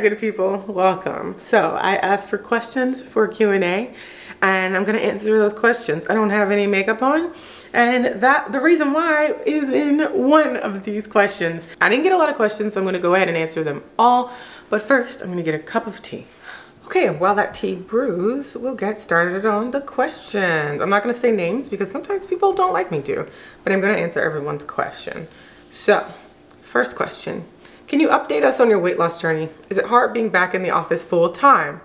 good people. Welcome. So I asked for questions for Q&A and I'm gonna answer those questions. I don't have any makeup on and that the reason why is in one of these questions. I didn't get a lot of questions, so I'm gonna go ahead and answer them all. But first, I'm gonna get a cup of tea. Okay, while that tea brews, we'll get started on the questions. I'm not gonna say names because sometimes people don't like me to, but I'm gonna answer everyone's question. So, first question. Can you update us on your weight loss journey? Is it hard being back in the office full time?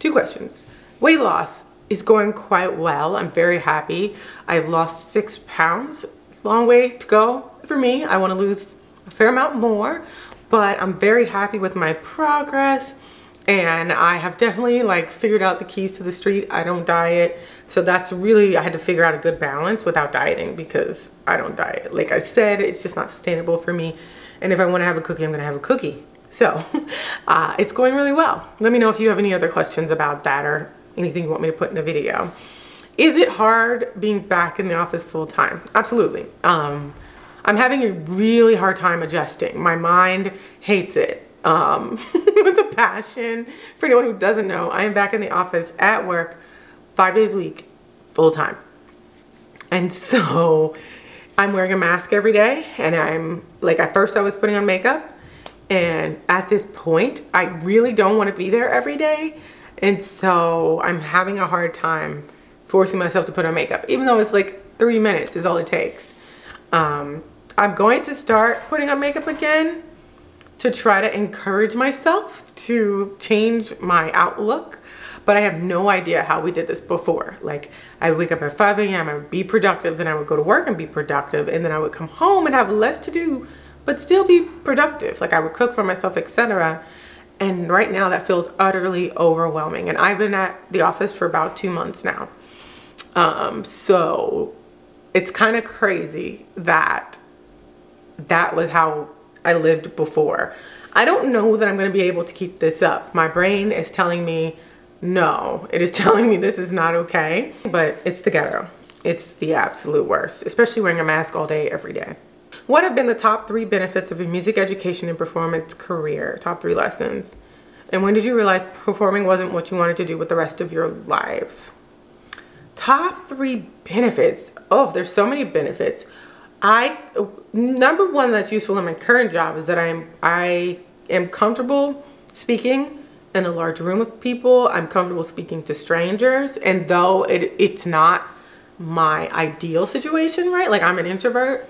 Two questions. Weight loss is going quite well. I'm very happy. I've lost six pounds. Long way to go for me. I want to lose a fair amount more, but I'm very happy with my progress and I have definitely like figured out the keys to the street. I don't diet. So that's really, I had to figure out a good balance without dieting because I don't diet. Like I said, it's just not sustainable for me. And if I want to have a cookie, I'm going to have a cookie. So uh, it's going really well. Let me know if you have any other questions about that or anything you want me to put in a video. Is it hard being back in the office full time? Absolutely. Um, I'm having a really hard time adjusting. My mind hates it um, with a passion. For anyone who doesn't know, I am back in the office at work five days a week, full time. And so I'm wearing a mask every day and I'm like at first I was putting on makeup and at this point I really don't want to be there every day and so I'm having a hard time forcing myself to put on makeup even though it's like three minutes is all it takes. Um, I'm going to start putting on makeup again to try to encourage myself to change my outlook but I have no idea how we did this before. Like I would wake up at 5 a.m. I would be productive, then I would go to work and be productive, and then I would come home and have less to do, but still be productive. Like I would cook for myself, etc. And right now that feels utterly overwhelming. And I've been at the office for about two months now. Um, so it's kind of crazy that that was how I lived before. I don't know that I'm going to be able to keep this up. My brain is telling me no, it is telling me this is not okay, but it's the ghetto. It's the absolute worst, especially wearing a mask all day, every day. What have been the top three benefits of a music education and performance career? Top three lessons. And when did you realize performing wasn't what you wanted to do with the rest of your life? Top three benefits. Oh, there's so many benefits. I number one that's useful in my current job is that I'm I am comfortable speaking in a large room of people. I'm comfortable speaking to strangers. And though it, it's not my ideal situation, right? Like I'm an introvert,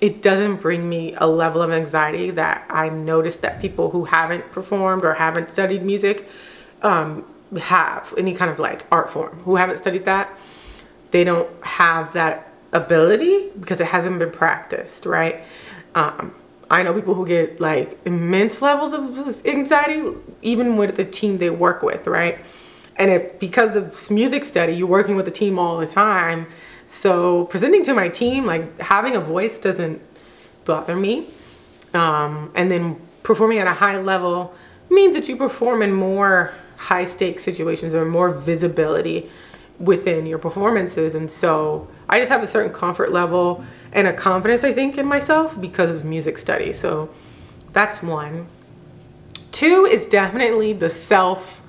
it doesn't bring me a level of anxiety that I noticed that people who haven't performed or haven't studied music um, have any kind of like art form, who haven't studied that. They don't have that ability because it hasn't been practiced, right? Um, I know people who get like immense levels of anxiety even with the team they work with, right? And if because of music study, you're working with a team all the time, so presenting to my team, like having a voice doesn't bother me. Um, and then performing at a high level means that you perform in more high stakes situations or more visibility within your performances. And so I just have a certain comfort level and a confidence, I think, in myself because of music study. So that's one. Two is definitely the self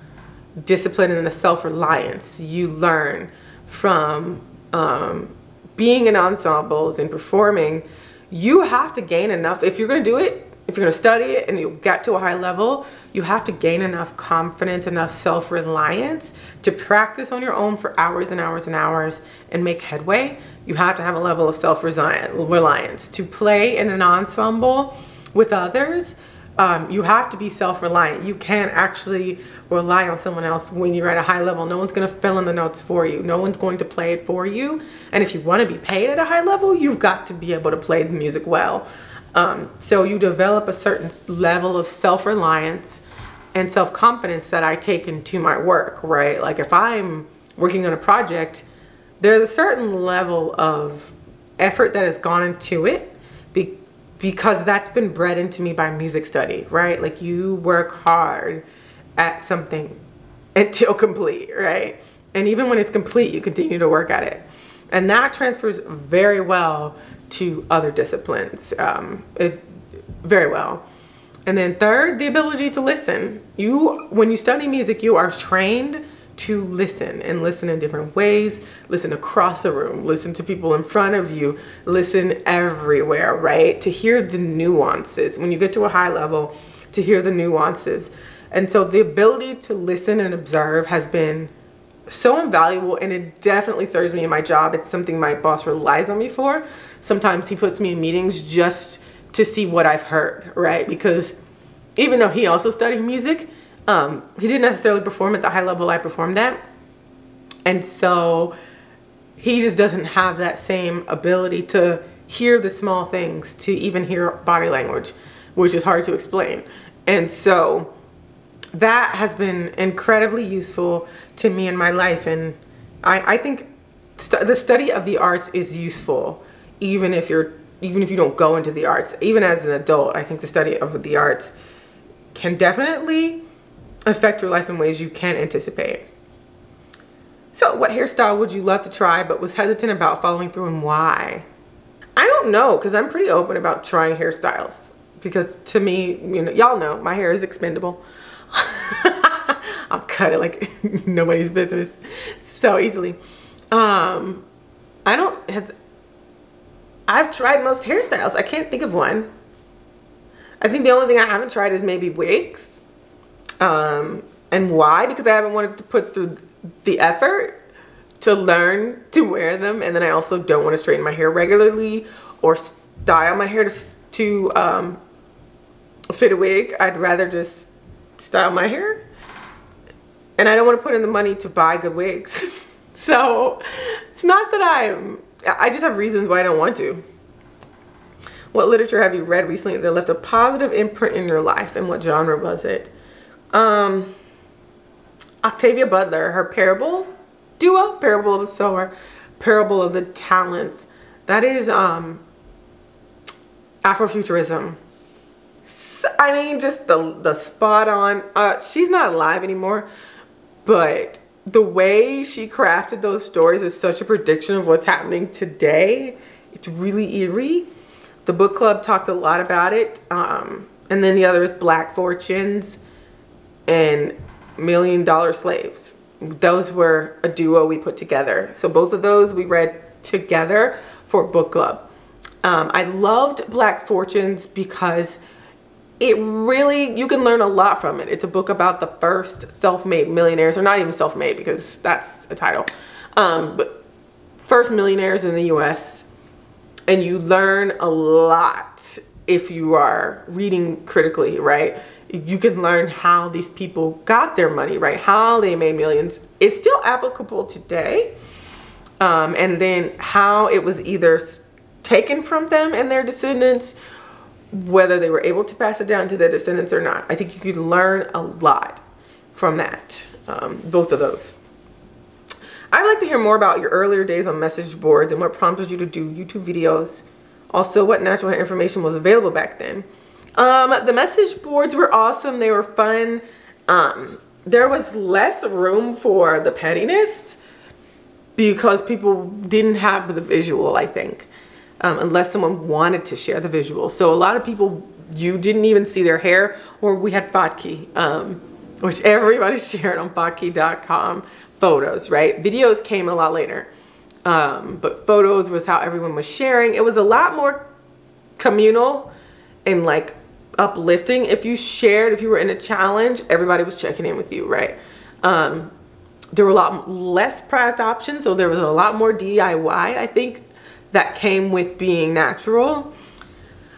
discipline and the self reliance you learn from um, being in ensembles and performing. You have to gain enough. If you're going to do it, if you're going to study it and you get to a high level, you have to gain enough confidence, enough self reliance to practice on your own for hours and hours and hours and make headway. You have to have a level of self reliance. To play in an ensemble with others, um, you have to be self reliant. You can't actually rely on someone else when you're at a high level. No one's going to fill in the notes for you, no one's going to play it for you. And if you want to be paid at a high level, you've got to be able to play the music well. Um, so you develop a certain level of self-reliance and self-confidence that I take into my work, right? Like if I'm working on a project, there's a certain level of effort that has gone into it be because that's been bred into me by music study, right? Like you work hard at something until complete, right? And even when it's complete, you continue to work at it. And that transfers very well to other disciplines um, it, very well. And then third, the ability to listen. You, when you study music, you are trained to listen and listen in different ways, listen across the room, listen to people in front of you, listen everywhere, right? To hear the nuances. When you get to a high level, to hear the nuances. And so the ability to listen and observe has been so invaluable and it definitely serves me in my job. It's something my boss relies on me for. Sometimes he puts me in meetings just to see what I've heard, right? Because even though he also studied music, um, he didn't necessarily perform at the high level I performed at. And so he just doesn't have that same ability to hear the small things, to even hear body language, which is hard to explain. And so that has been incredibly useful to me in my life. And I, I think st the study of the arts is useful, even if you're even if you don't go into the arts. Even as an adult, I think the study of the arts can definitely affect your life in ways you can't anticipate. So what hairstyle would you love to try but was hesitant about following through and why? I don't know because I'm pretty open about trying hairstyles because to me, you know, y'all know my hair is expendable. I'll cut it like nobody's business so easily. Um, I don't have, I've tried most hairstyles. I can't think of one. I think the only thing I haven't tried is maybe wigs. Um, and why? Because I haven't wanted to put through the effort to learn to wear them. And then I also don't want to straighten my hair regularly or style my hair to, to um, fit a wig. I'd rather just style my hair. And I don't want to put in the money to buy good wigs. so it's not that I'm, I just have reasons why I don't want to. What literature have you read recently that left a positive imprint in your life and what genre was it? Um, Octavia Butler, her parables, duo, Parable of the Sower, Parable of the Talents. That is um, Afrofuturism. I mean, just the, the spot on. Uh, she's not alive anymore, but the way she crafted those stories is such a prediction of what's happening today. It's really eerie. The book club talked a lot about it. Um, and then the other is Black Fortunes and Million Dollar Slaves. Those were a duo we put together. So both of those we read together for book club. Um, I loved Black Fortunes because it really, you can learn a lot from it. It's a book about the first self-made millionaires, or not even self-made because that's a title, um, but first millionaires in the US. And you learn a lot if you are reading critically, right? you can learn how these people got their money, right? How they made millions. It's still applicable today. Um, and then how it was either taken from them and their descendants, whether they were able to pass it down to their descendants or not. I think you could learn a lot from that, um, both of those. I'd like to hear more about your earlier days on message boards and what prompted you to do YouTube videos. Also, what natural information was available back then. Um, the message boards were awesome. They were fun. Um, there was less room for the pettiness because people didn't have the visual, I think, um, unless someone wanted to share the visual. So a lot of people, you didn't even see their hair, or we had Fotki, um, which everybody shared on Fotki.com photos, right? Videos came a lot later, um, but photos was how everyone was sharing. It was a lot more communal and like uplifting. If you shared, if you were in a challenge, everybody was checking in with you, right? Um, there were a lot less product options, so there was a lot more DIY, I think, that came with being natural.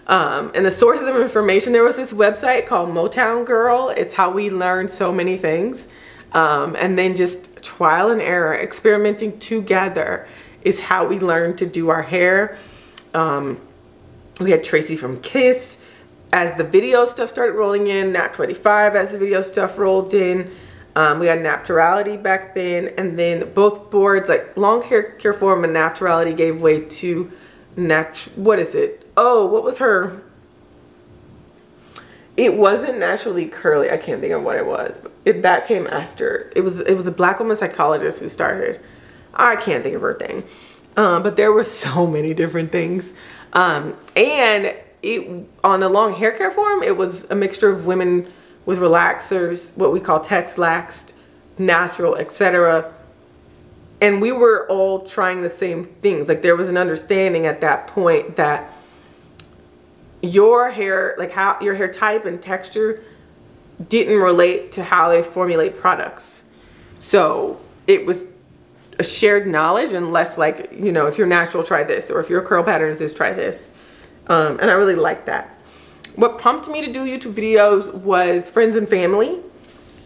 Um, and the sources of information, there was this website called Motown Girl. It's how we learned so many things. Um, and then just trial and error, experimenting together is how we learned to do our hair. Um, we had Tracy from Kiss as the video stuff started rolling in, Nap 25 as the video stuff rolled in, um, we had Nappturality back then, and then both boards, like Long Hair Care Forum and Nappturality, gave way to Nat, what is it? Oh, what was her? It wasn't naturally curly. I can't think of what it was. But it, that came after. It was it was a black woman psychologist who started. I can't think of her thing. Um, but there were so many different things. Um, and it on the long hair care forum, it was a mixture of women with relaxers, what we call Texlaxed, natural, etc. And we were all trying the same things. Like there was an understanding at that point that your hair, like how your hair type and texture didn't relate to how they formulate products. So it was a shared knowledge and less like, you know, if you're natural, try this, or if your curl pattern is this, try this. Um, and I really like that. What prompted me to do YouTube videos was friends and family.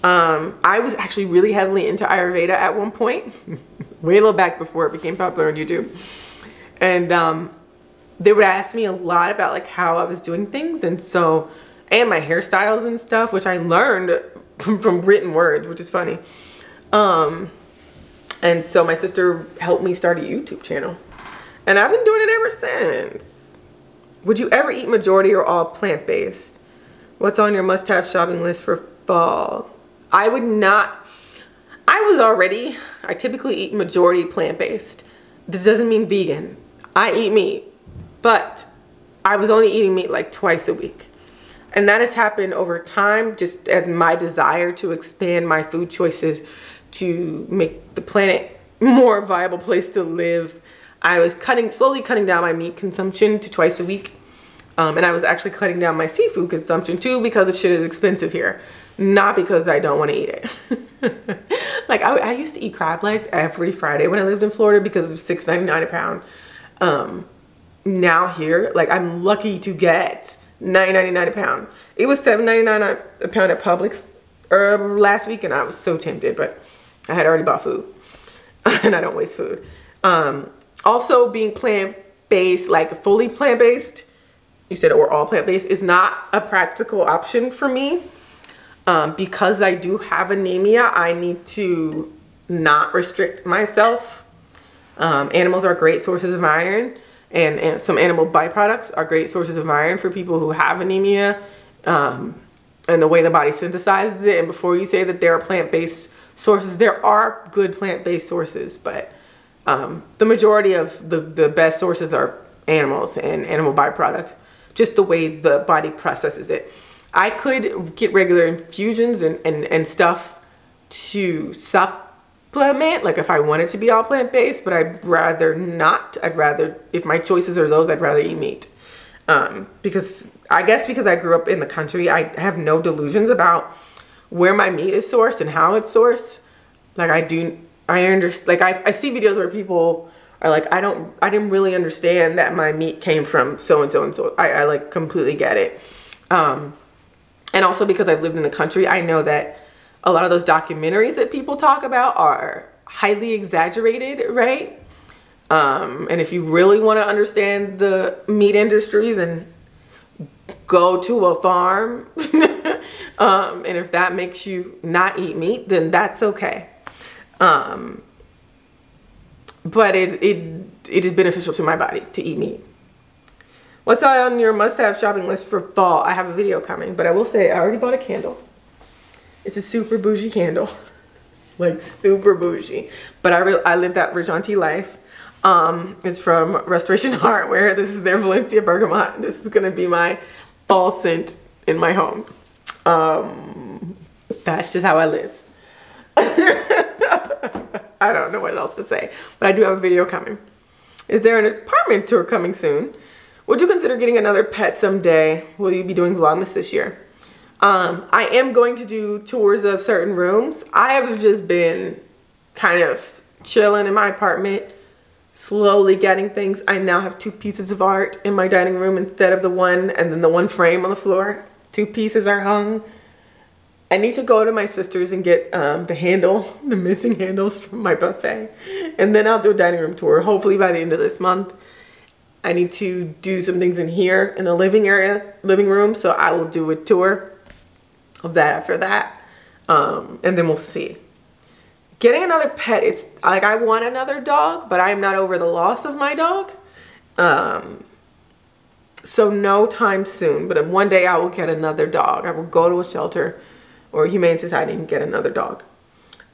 Um, I was actually really heavily into Ayurveda at one point, way a little back before it became popular on YouTube. And um, they would ask me a lot about like how I was doing things. And so, and my hairstyles and stuff, which I learned from written words, which is funny. Um, and so my sister helped me start a YouTube channel. And I've been doing it ever since. Would you ever eat majority or all plant-based? What's on your must-have shopping list for fall? I would not, I was already, I typically eat majority plant-based. This doesn't mean vegan. I eat meat, but I was only eating meat like twice a week. And that has happened over time, just as my desire to expand my food choices to make the planet more viable place to live. I was cutting, slowly cutting down my meat consumption to twice a week. Um, and I was actually cutting down my seafood consumption too because the shit is expensive here. Not because I don't want to eat it. like I, I, used to eat crab legs every Friday when I lived in Florida because of $6.99 a pound. Um, now here, like I'm lucky to get $9.99 a pound. It was $7.99 a pound at Publix uh, last week and I was so tempted, but I had already bought food and I don't waste food. Um, also being plant-based, like fully plant-based, you said or all plant-based, is not a practical option for me. Um, because I do have anemia, I need to not restrict myself. Um, animals are great sources of iron and, and, some animal byproducts are great sources of iron for people who have anemia um, and the way the body synthesizes it. And before you say that there are plant-based sources. There are good plant-based sources, but um, the majority of the, the best sources are animals and animal byproducts, just the way the body processes it. I could get regular infusions and, and, and stuff to supplement, like if I wanted to be all plant-based, but I'd rather not. I'd rather, if my choices are those, I'd rather eat meat. Um, because I guess because I grew up in the country, I have no delusions about where my meat is sourced and how it's sourced. Like I do, I understand, like I, I see videos where people are like, I don't, I didn't really understand that my meat came from so-and-so and so. I, I like completely get it. Um, and also because I've lived in the country, I know that a lot of those documentaries that people talk about are highly exaggerated, right? Um, and if you really want to understand the meat industry, then go to a farm Um, and if that makes you not eat meat, then that's okay. Um, but it, it, it is beneficial to my body to eat meat. What's on your must-have shopping list for fall? I have a video coming, but I will say I already bought a candle. It's a super bougie candle. like super bougie. But I, I live that Rich life. Um, it's from Restoration Hardware. This is their Valencia Bergamot. This is to be my fall scent in my home. Um, that's just how I live. I don't know what else to say, but I do have a video coming. Is there an apartment tour coming soon? Would you consider getting another pet someday? Will you be doing Vlogmas this year? Um, I am going to do tours of certain rooms. I have just been kind of chilling in my apartment, slowly getting things. I now have two pieces of art in my dining room instead of the one and then the one frame on the floor. Two pieces are hung. I need to go to my sister's and get um, the handle, the missing handles from my buffet. And then I'll do a dining room tour, hopefully by the end of this month. I need to do some things in here in the living area, living room. So I will do a tour of that after that. Um, and then we'll see. Getting another pet, it's like I want another dog, but I'm not over the loss of my dog. Um, so no time soon, but one day I will get another dog. I will go to a shelter or humane society and get another dog.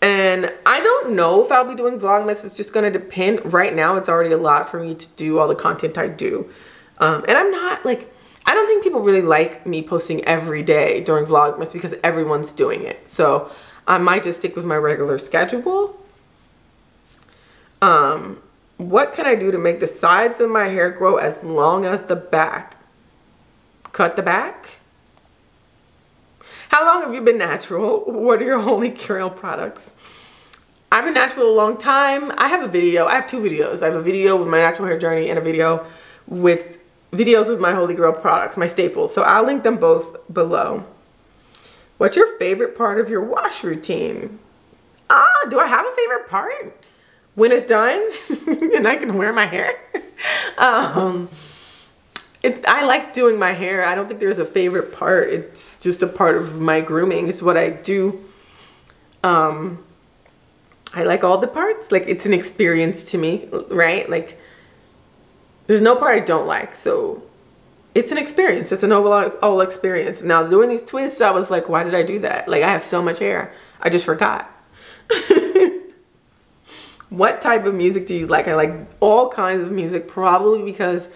And I don't know if I'll be doing Vlogmas. It's just going to depend. Right now, it's already a lot for me to do all the content I do. Um, and I'm not like, I don't think people really like me posting every day during Vlogmas because everyone's doing it. So I might just stick with my regular schedule. Um, what can I do to make the sides of my hair grow as long as the back? Cut the back? How long have you been natural? What are your holy grail products? I've been natural a long time. I have a video. I have two videos. I have a video with my natural hair journey and a video with videos with my holy grail products, my staples. So I'll link them both below. What's your favorite part of your wash routine? Ah, do I have a favorite part? When it's done and I can wear my hair. um, it, I like doing my hair. I don't think there's a favorite part. It's just a part of my grooming. It's what I do. Um, I like all the parts. Like it's an experience to me, right? Like there's no part I don't like. So it's an experience. It's an overall experience. Now doing these twists, I was like, why did I do that? Like I have so much hair. I just forgot. what type of music do you like? I like all kinds of music, probably because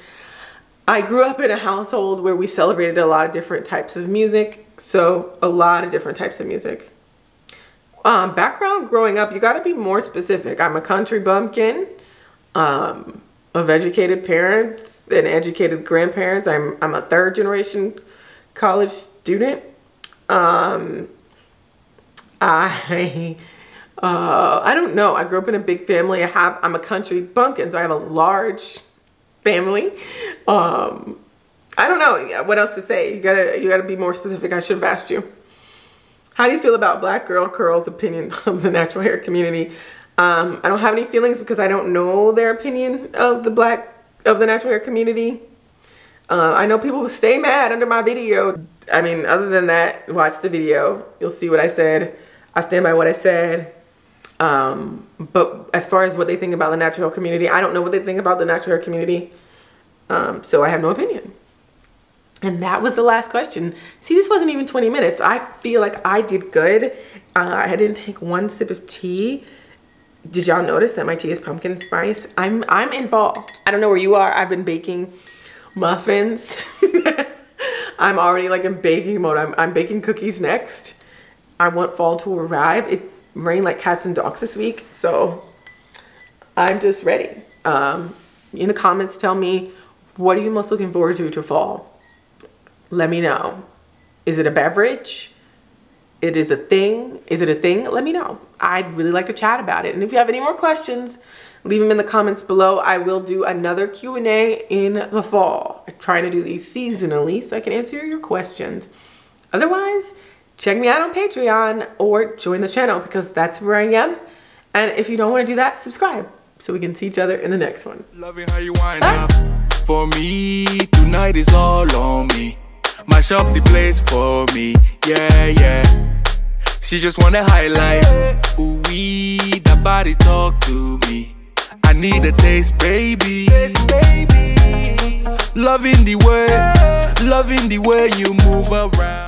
I grew up in a household where we celebrated a lot of different types of music. So a lot of different types of music. Um, background growing up, you got to be more specific. I'm a country bumpkin um, of educated parents and educated grandparents. I'm, I'm a third generation college student. Um, I, uh, I don't know. I grew up in a big family. I have, I'm a country bumpkin, so I have a large family. Um, I don't know what else to say. You gotta, you gotta be more specific. I should have asked you. How do you feel about Black Girl Curl's opinion of the natural hair community? Um, I don't have any feelings because I don't know their opinion of the black, of the natural hair community. Uh, I know people will stay mad under my video. I mean, other than that, watch the video. You'll see what I said. I stand by what I said. Um, but as far as what they think about the natural community, I don't know what they think about the natural hair community. Um, so I have no opinion. And that was the last question. See, this wasn't even 20 minutes. I feel like I did good. Uh, I didn't take one sip of tea. Did y'all notice that my tea is pumpkin spice? I'm I'm in fall. I don't know where you are. I've been baking muffins. I'm already like in baking mode. I'm, I'm baking cookies next. I want fall to arrive. It rained like cats and dogs this week. So I'm just ready. Um, in the comments, tell me what are you most looking forward to to fall? let me know. Is it a beverage? It is a thing? Is it a thing? Let me know. I'd really like to chat about it. And if you have any more questions, leave them in the comments below. I will do another Q&A in the fall. I'm trying to do these seasonally so I can answer your questions. Otherwise, check me out on Patreon or join the channel because that's where I am. And if you don't want to do that, subscribe so we can see each other in the next one. Loving how you wind up. For me, tonight is all on me. The place for me, yeah, yeah. She just wanna highlight. Ooh, we, body talk to me. I need a taste, baby. Loving the way, loving the way you move around.